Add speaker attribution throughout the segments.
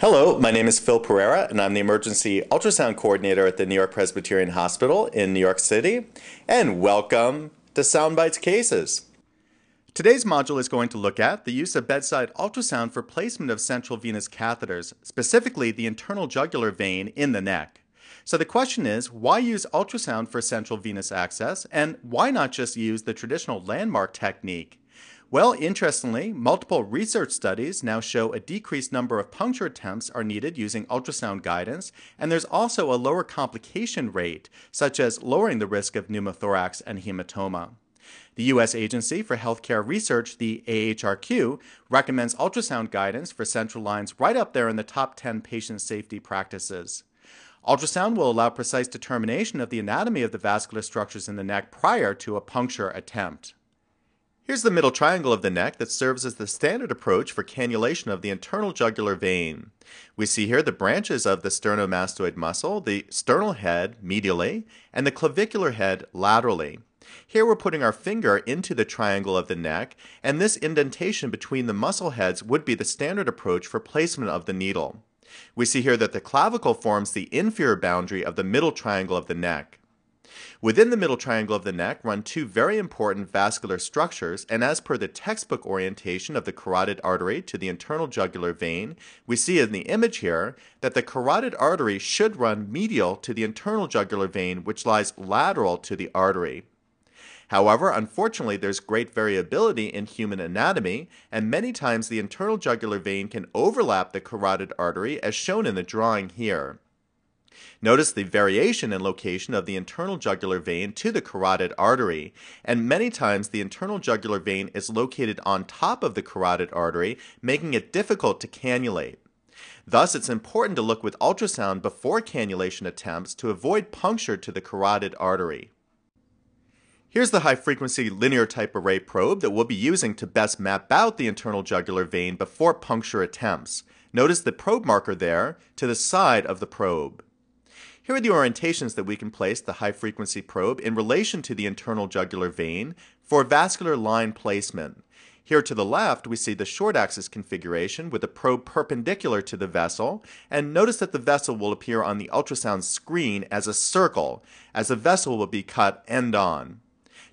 Speaker 1: Hello, my name is Phil Perera, and I'm the emergency ultrasound coordinator at the New York Presbyterian Hospital in New York City. And welcome to Soundbites Cases. Today's module is going to look at the use of bedside ultrasound for placement of central venous catheters, specifically the internal jugular vein in the neck. So the question is, why use ultrasound for central venous access, and why not just use the traditional landmark technique? Well, interestingly, multiple research studies now show a decreased number of puncture attempts are needed using ultrasound guidance, and there's also a lower complication rate, such as lowering the risk of pneumothorax and hematoma. The U.S. Agency for Healthcare Research, the AHRQ, recommends ultrasound guidance for central lines right up there in the top 10 patient safety practices. Ultrasound will allow precise determination of the anatomy of the vascular structures in the neck prior to a puncture attempt. Here's the middle triangle of the neck that serves as the standard approach for cannulation of the internal jugular vein. We see here the branches of the sternomastoid muscle, the sternal head medially, and the clavicular head laterally. Here we're putting our finger into the triangle of the neck, and this indentation between the muscle heads would be the standard approach for placement of the needle. We see here that the clavicle forms the inferior boundary of the middle triangle of the neck. Within the middle triangle of the neck run two very important vascular structures, and as per the textbook orientation of the carotid artery to the internal jugular vein, we see in the image here that the carotid artery should run medial to the internal jugular vein, which lies lateral to the artery. However, unfortunately, there's great variability in human anatomy, and many times the internal jugular vein can overlap the carotid artery, as shown in the drawing here. Notice the variation in location of the internal jugular vein to the carotid artery, and many times the internal jugular vein is located on top of the carotid artery, making it difficult to cannulate. Thus, it's important to look with ultrasound before cannulation attempts to avoid puncture to the carotid artery. Here's the high frequency linear type array probe that we'll be using to best map out the internal jugular vein before puncture attempts. Notice the probe marker there to the side of the probe. Here are the orientations that we can place the high frequency probe in relation to the internal jugular vein for vascular line placement. Here to the left, we see the short axis configuration with the probe perpendicular to the vessel, and notice that the vessel will appear on the ultrasound screen as a circle, as the vessel will be cut end on.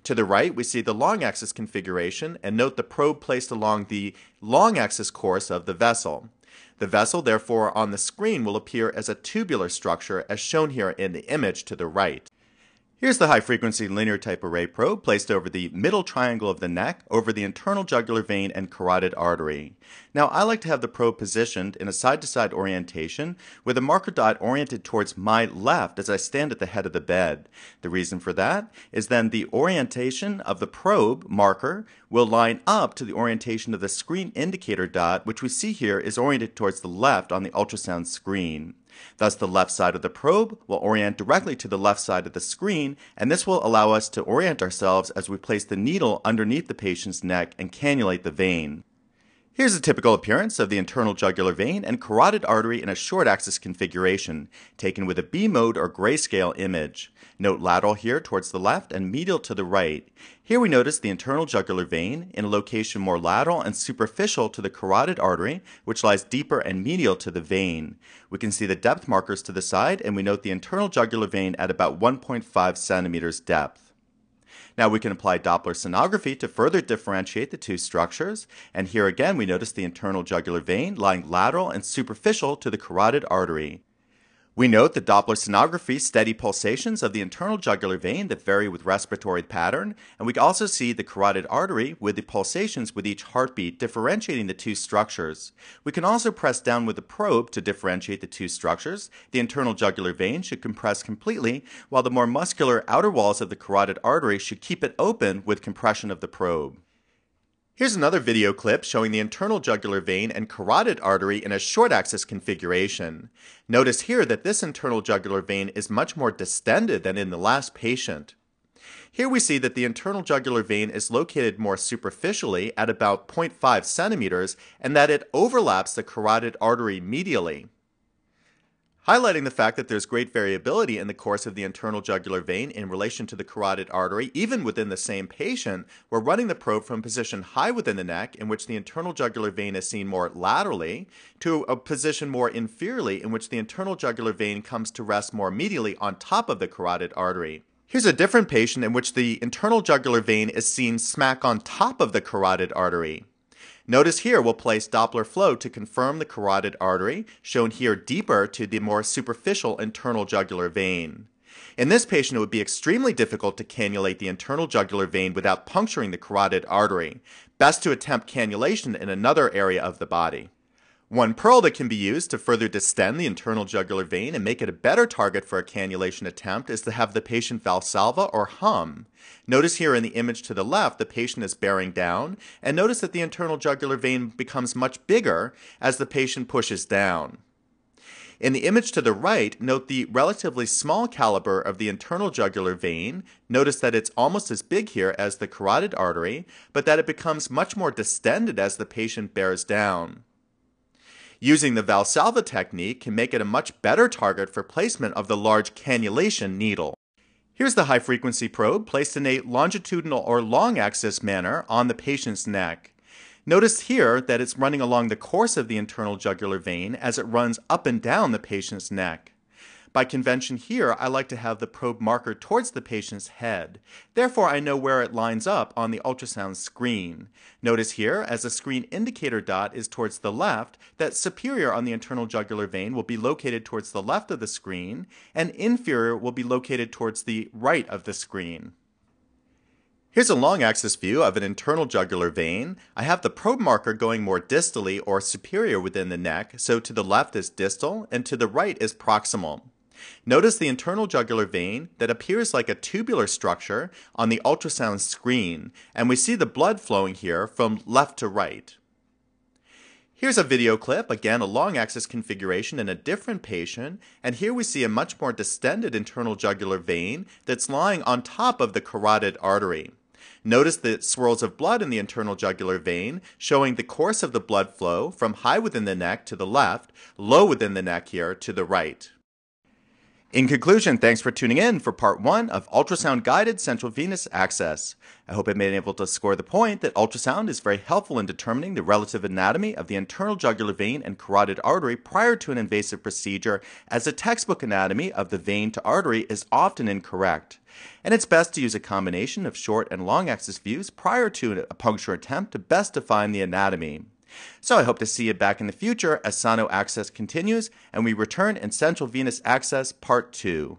Speaker 1: To the right, we see the long axis configuration, and note the probe placed along the long axis course of the vessel. The vessel, therefore, on the screen will appear as a tubular structure as shown here in the image to the right. Here's the high frequency linear type array probe placed over the middle triangle of the neck, over the internal jugular vein and carotid artery. Now I like to have the probe positioned in a side to side orientation with a marker dot oriented towards my left as I stand at the head of the bed. The reason for that is then the orientation of the probe marker will line up to the orientation of the screen indicator dot, which we see here is oriented towards the left on the ultrasound screen. Thus, the left side of the probe will orient directly to the left side of the screen, and this will allow us to orient ourselves as we place the needle underneath the patient's neck and cannulate the vein. Here's a typical appearance of the internal jugular vein and carotid artery in a short axis configuration, taken with a B mode or grayscale image. Note lateral here towards the left and medial to the right. Here we notice the internal jugular vein in a location more lateral and superficial to the carotid artery, which lies deeper and medial to the vein. We can see the depth markers to the side, and we note the internal jugular vein at about 1.5 centimeters depth. Now we can apply Doppler sonography to further differentiate the two structures, and here again we notice the internal jugular vein lying lateral and superficial to the carotid artery. We note the Doppler sonography steady pulsations of the internal jugular vein that vary with respiratory pattern, and we also see the carotid artery with the pulsations with each heartbeat differentiating the two structures. We can also press down with the probe to differentiate the two structures. The internal jugular vein should compress completely, while the more muscular outer walls of the carotid artery should keep it open with compression of the probe. Here's another video clip showing the internal jugular vein and carotid artery in a short axis configuration. Notice here that this internal jugular vein is much more distended than in the last patient. Here we see that the internal jugular vein is located more superficially at about 0.5 centimeters and that it overlaps the carotid artery medially. Highlighting the fact that there's great variability in the course of the internal jugular vein in relation to the carotid artery, even within the same patient. We're running the probe from a position high within the neck, in which the internal jugular vein is seen more laterally, to a position more inferiorly, in which the internal jugular vein comes to rest more medially on top of the carotid artery. Here's a different patient in which the internal jugular vein is seen smack on top of the carotid artery. Notice here we'll place Doppler flow to confirm the carotid artery, shown here deeper to the more superficial internal jugular vein. In this patient, it would be extremely difficult to cannulate the internal jugular vein without puncturing the carotid artery. Best to attempt cannulation in another area of the body. One pearl that can be used to further distend the internal jugular vein and make it a better target for a cannulation attempt is to have the patient valsalva or hum. Notice here in the image to the left, the patient is bearing down, and notice that the internal jugular vein becomes much bigger as the patient pushes down. In the image to the right, note the relatively small caliber of the internal jugular vein. Notice that it's almost as big here as the carotid artery, but that it becomes much more distended as the patient bears down. Using the Valsalva technique can make it a much better target for placement of the large cannulation needle. Here's the high frequency probe placed in a longitudinal or long axis manner on the patient's neck. Notice here that it's running along the course of the internal jugular vein as it runs up and down the patient's neck. By convention here, I like to have the probe marker towards the patient's head. Therefore, I know where it lines up on the ultrasound screen. Notice here, as the screen indicator dot is towards the left, that superior on the internal jugular vein will be located towards the left of the screen, and inferior will be located towards the right of the screen. Here's a long axis view of an internal jugular vein. I have the probe marker going more distally or superior within the neck, so to the left is distal and to the right is proximal. Notice the internal jugular vein that appears like a tubular structure on the ultrasound screen, and we see the blood flowing here from left to right. Here's a video clip, again a long axis configuration in a different patient, and here we see a much more distended internal jugular vein that's lying on top of the carotid artery. Notice the swirls of blood in the internal jugular vein, showing the course of the blood flow from high within the neck to the left, low within the neck here to the right. In conclusion, thanks for tuning in for part one of ultrasound guided central venous access. I hope I've been able to score the point that ultrasound is very helpful in determining the relative anatomy of the internal jugular vein and carotid artery prior to an invasive procedure, as the textbook anatomy of the vein to artery is often incorrect. And it's best to use a combination of short and long axis views prior to a puncture attempt to best define the anatomy. So I hope to see you back in the future as SonoAccess continues and we return in Central Venous Access Part 2.